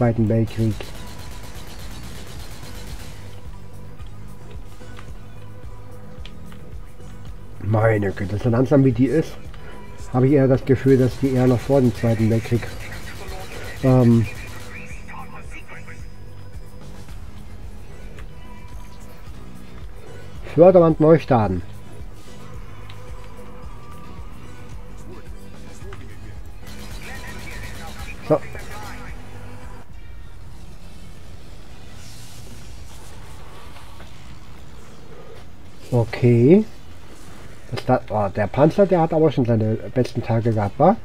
Zweiten Weltkrieg. Meine Güte, so langsam wie die ist, habe ich eher das Gefühl, dass die eher noch vor dem Zweiten Weltkrieg ähm, Förderland Neustarten. Okay. Das, da, oh, der Panzer, der hat aber schon seine besten Tage gehabt, wa?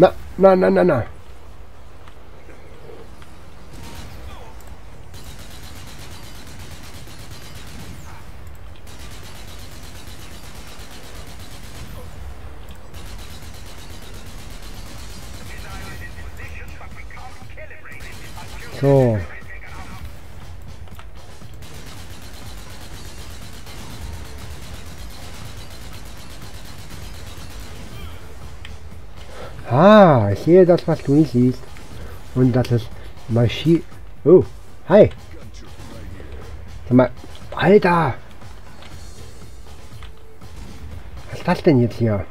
Na, na, na, na, na. So. Ah, ich sehe das, was du nicht siehst. Und das ist Maschine. Oh, hi. Sag mal, Alter. Was ist das denn jetzt hier?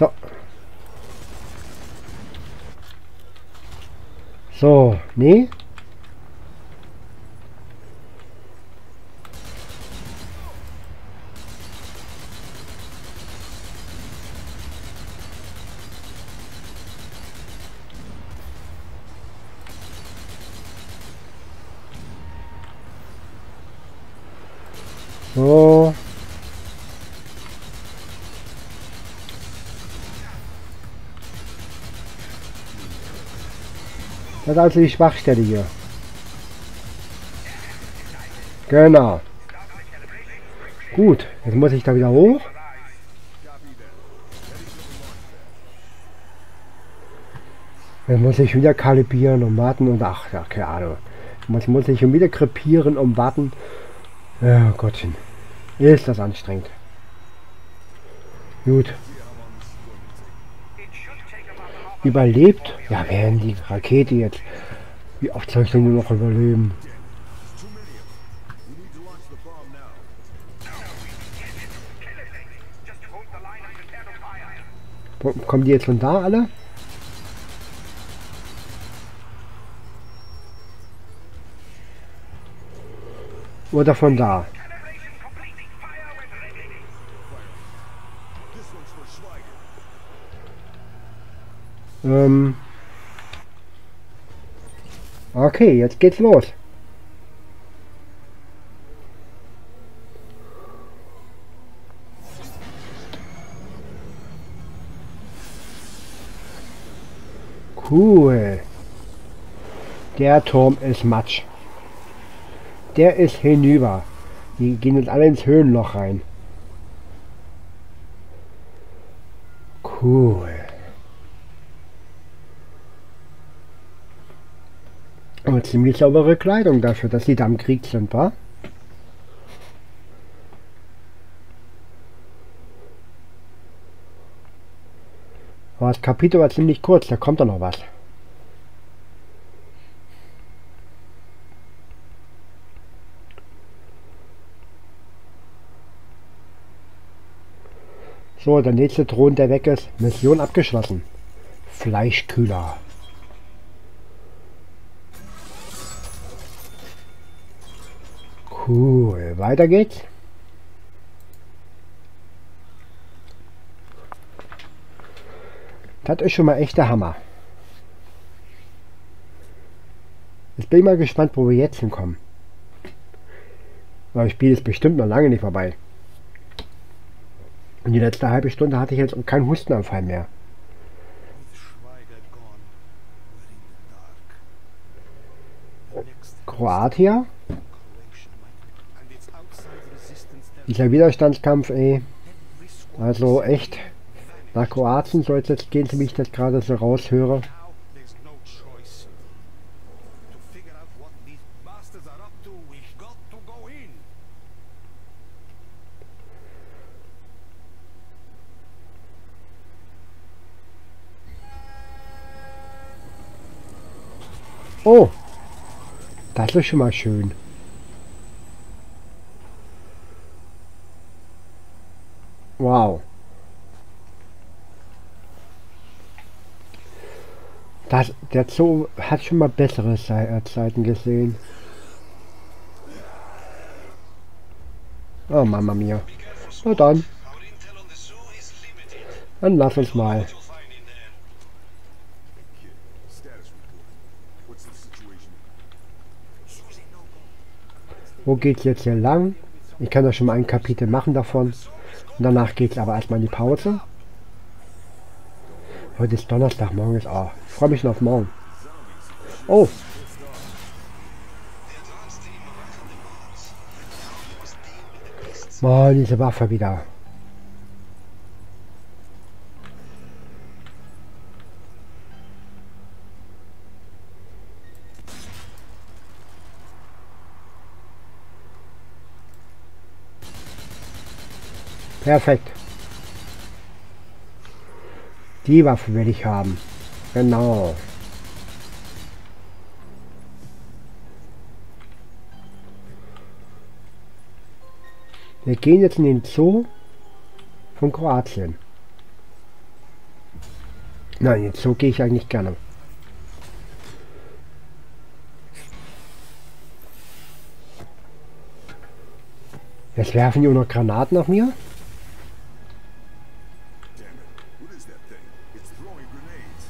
So. So, nee. So. Das ist also die Schwachstelle hier. Genau. Gut, jetzt muss ich da wieder hoch. Jetzt muss ich wieder kalibrieren und warten und ach, ja, keine Ahnung. Jetzt muss ich schon wieder krepieren und warten. Ja, Gottchen. Ist das anstrengend. Gut. Überlebt? Ja, werden die Rakete jetzt. Wie oft soll ich denn nur noch überleben? Kommen die jetzt von da alle? Oder von da? Ähm. Okay, jetzt geht's los. Cool. Der Turm ist Matsch. Der ist hinüber. Die gehen jetzt alle ins Höhenloch rein. Cool. Aber ziemlich saubere Kleidung dafür, dass sie da im Krieg sind, wa? Aber das Kapitel war ziemlich kurz, da kommt doch noch was. So, der nächste Thron, der weg ist. Mission abgeschlossen. Fleischkühler. Cool, weiter geht's. Das ist schon mal echt der Hammer. Jetzt bin ich mal gespannt, wo wir jetzt hinkommen. Aber das Spiel ist bestimmt noch lange nicht vorbei. Und die letzte halbe Stunde hatte ich jetzt keinen Hustenanfall mehr. Kroatia? Dieser Widerstandskampf, ey. Also echt. Nach Kroatien soll es jetzt gehen, so wie ich das gerade so raushöre. Oh, das ist schon mal schön. Wow. Das, der Zoo hat schon mal bessere Zeiten gesehen. Oh, Mama mia. Na dann. Dann lass uns mal. Wo geht's jetzt hier lang? Ich kann da schon mal ein Kapitel machen davon. Und danach geht's aber erstmal in die Pause. Heute ist Donnerstag, morgen ist... Oh, ich freue mich schon auf morgen. Oh! Mann, diese Waffe wieder. Perfekt. Die Waffe will ich haben. Genau. Wir gehen jetzt in den Zoo von Kroatien. Nein, in den Zoo gehe ich eigentlich gerne. Jetzt werfen die auch noch Granaten auf mir. is that thing? It's throwing grenades.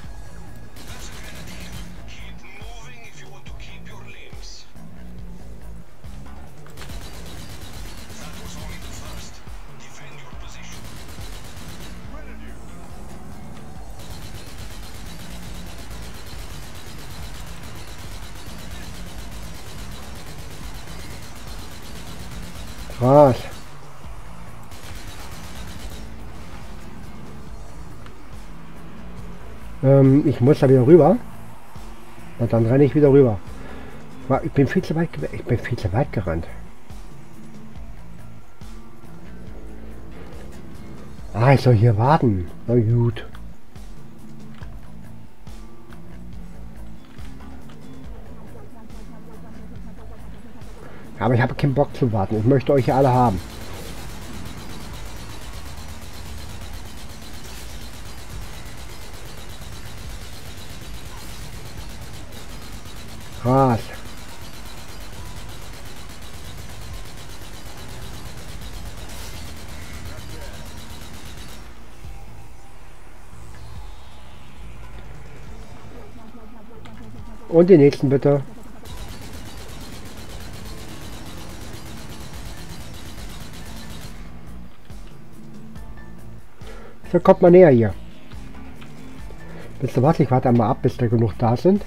Keep moving if you want to keep your limbs. That was only the first. Defend your position. Ähm, ich muss da wieder rüber. Und dann renne ich wieder rüber. Ich bin viel zu weit, ich bin viel zu weit gerannt. Ah, ich soll hier warten. Na gut. Aber ich habe keinen Bock zu warten. Ich möchte euch alle haben. Krass. Und die nächsten bitte. So, kommt mal näher hier. Wisst ihr was? Ich warte einmal ab, bis da genug da sind.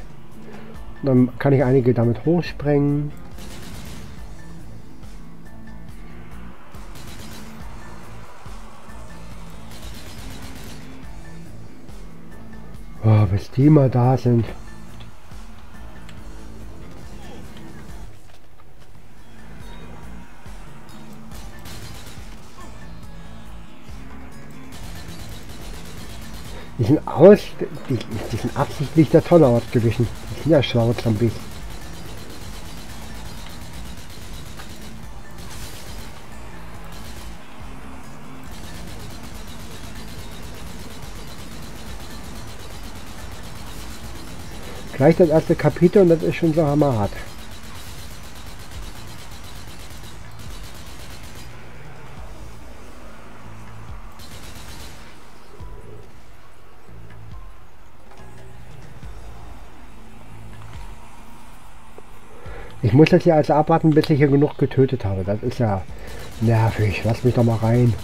Dann kann ich einige damit hochsprengen. Oh, bis die mal da sind. Die sind aus, die, die sind absichtlich der Tonne ausgewichen. Schlaue Zombies. Gleich das erste Kapitel und das ist schon so hammerhart. Ich muss das hier also abwarten, bis ich hier genug getötet habe. Das ist ja nervig. Lass mich doch mal rein.